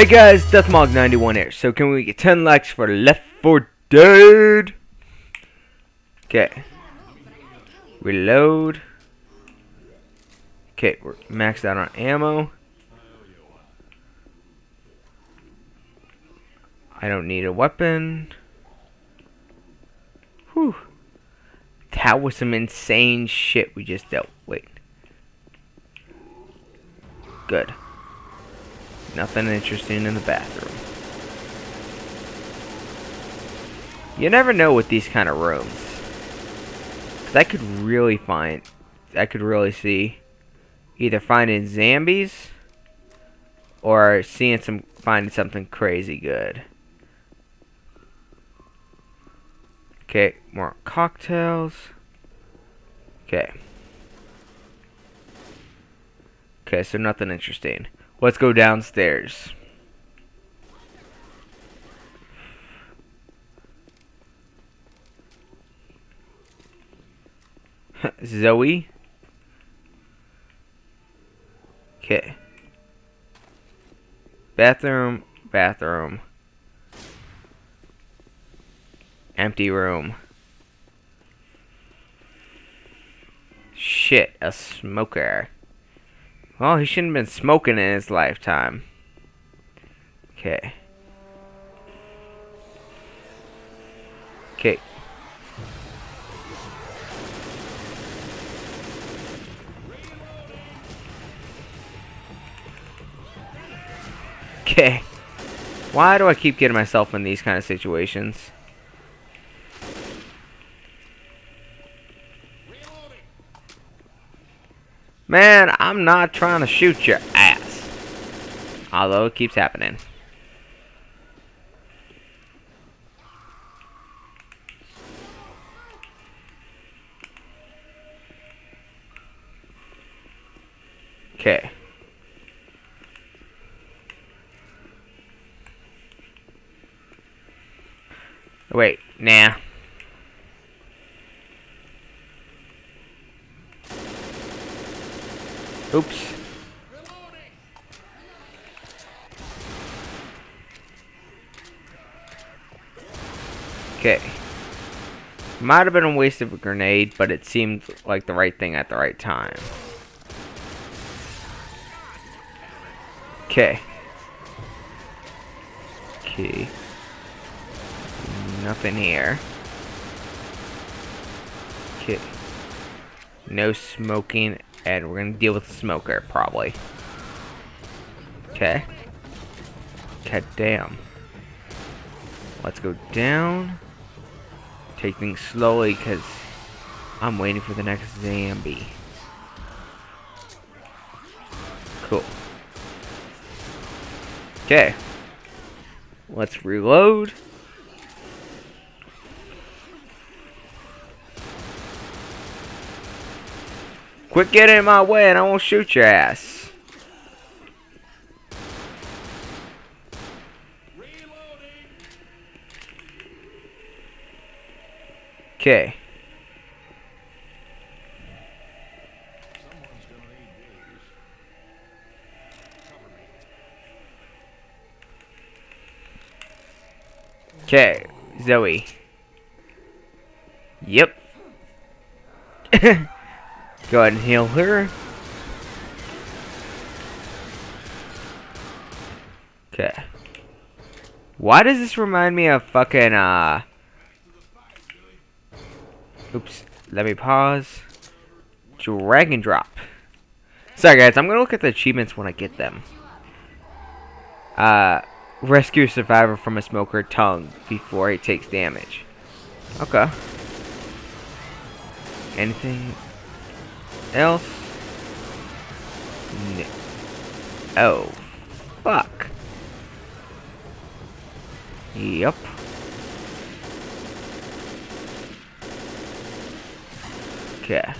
Hey guys, Deathmog91 here. So can we get 10 likes for Left 4 Dead? Okay. Reload. Okay, we're maxed out on ammo. I don't need a weapon. Whew. That was some insane shit we just dealt. Wait. Good. Nothing interesting in the bathroom. You never know with these kind of rooms. Cause I could really find, I could really see either finding zombies or seeing some, finding something crazy good. Okay, more cocktails. Okay. Okay, so nothing interesting. Let's go downstairs. Zoey. Okay. Bathroom, bathroom. Empty room. Shit, a smoker. Well, he shouldn't have been smoking in his lifetime. Okay. Okay. Okay. Why do I keep getting myself in these kind of situations? Man, I'm not trying to shoot your ass. Although it keeps happening. Okay. Wait, Oops. Okay. Might have been a waste of a grenade, but it seemed like the right thing at the right time. Okay. Okay. Nothing here. Okay. No smoking and we're gonna deal with the smoker, probably. Okay. God damn. Let's go down. Take things slowly, because I'm waiting for the next zombie. Cool. Okay. Let's reload. Quit getting in my way and I won't shoot your ass. Okay. Okay, Zoey. Yep. Go ahead and heal her. Okay. Why does this remind me of fucking, uh... Oops. Let me pause. Drag and drop. Sorry, guys. I'm gonna look at the achievements when I get them. Uh... Rescue survivor from a smoker tongue before he takes damage. Okay. Anything else? No. Oh. Fuck. Yep. Okay.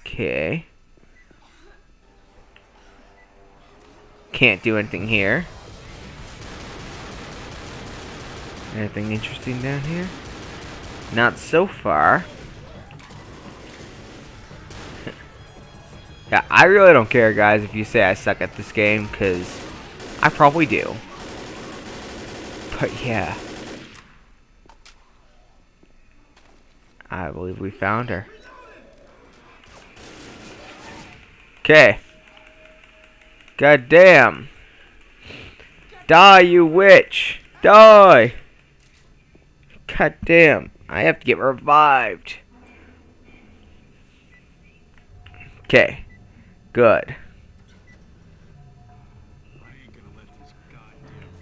Okay. Can't do anything here. Anything interesting down here? Not so far. Yeah, I really don't care, guys, if you say I suck at this game, because I probably do. But yeah. I believe we found her. Okay. God damn. Die, you witch! Die! God damn. I have to get revived. Okay. Good.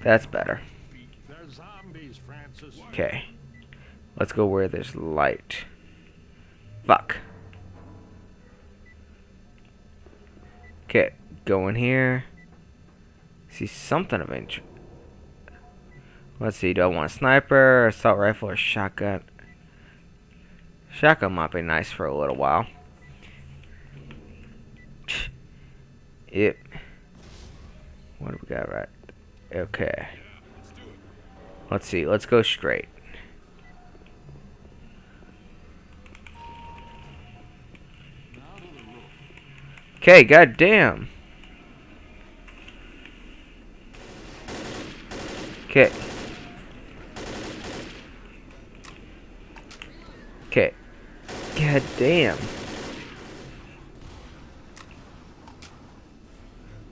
That's better. Okay. Let's go where there's light. Fuck. Okay, go in here. See something of interest. Let's see, do I want a sniper, assault rifle, or shotgun? Shotgun might be nice for a little while. Yep. What do we got right? Okay. Let's see. Let's go straight. Okay, goddamn. Okay. God damn.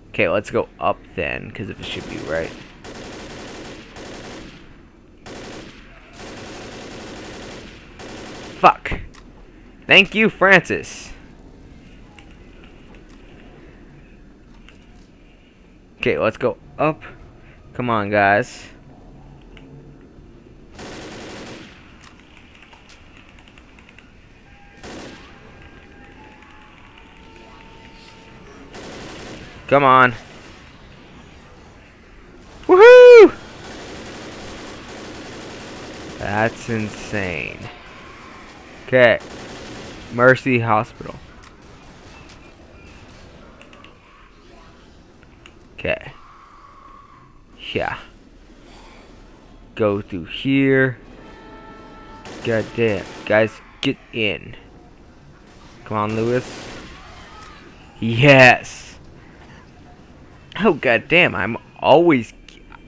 Okay, let's go up then, because if it should be right. Fuck. Thank you, Francis. Okay, let's go up. Come on, guys. Come on. Woohoo! That's insane. Okay. Mercy Hospital. Okay. Yeah. Go through here. God damn. Guys, get in. Come on, Louis. Yes! Oh god damn, I'm always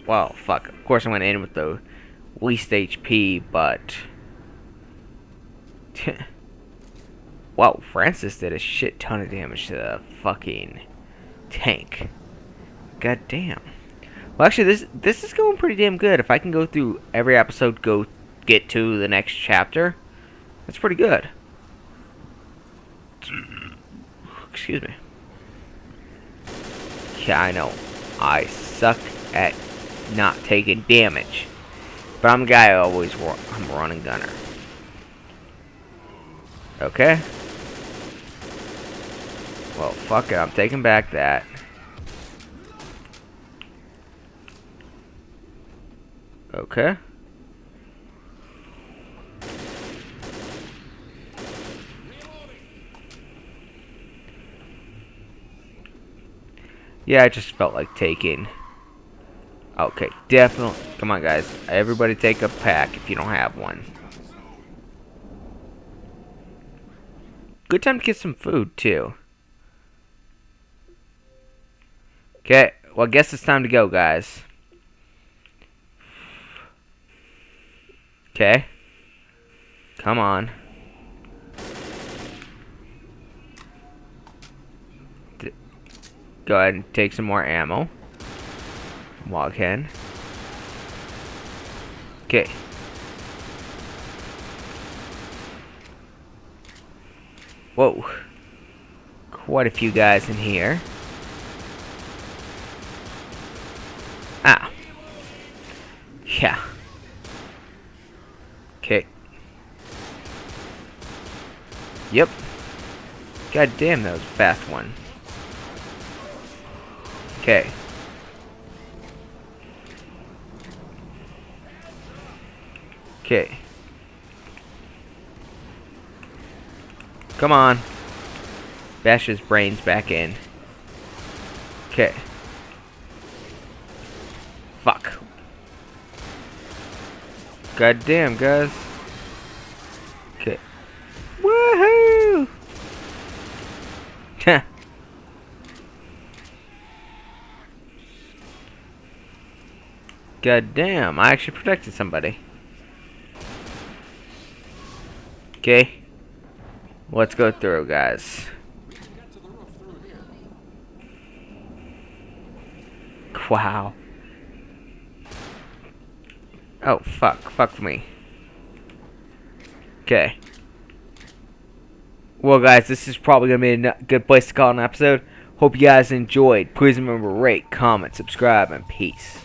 well, fuck. Of course I'm gonna end with the least HP, but Wow, Francis did a shit ton of damage to the fucking tank. God damn. Well, actually, this this is going pretty damn good. If I can go through every episode, go get to the next chapter, that's pretty good. Excuse me. Yeah, I know. I suck at not taking damage. But I'm a guy I always I'm a running gunner. Okay. Well, fuck it. I'm taking back that. Okay. Yeah, I just felt like taking. Okay, definitely. Come on, guys. Everybody take a pack if you don't have one. Good time to get some food, too. Okay, well, I guess it's time to go, guys. Okay. Come on. Go ahead and take some more ammo. Walk in. Okay. Whoa. Quite a few guys in here. Ah. Yeah. Okay. Yep. God damn, that was a fast one. Okay. Okay. Come on. Bash his brains back in. Okay. Fuck. God damn, guys. Okay. Woohoo! God damn, I actually protected somebody. Okay. Let's go through, guys. Wow. Oh, fuck. Fuck me. Okay. Well, guys, this is probably going to be a good place to call an episode. Hope you guys enjoyed. Please remember rate, comment, subscribe, and peace.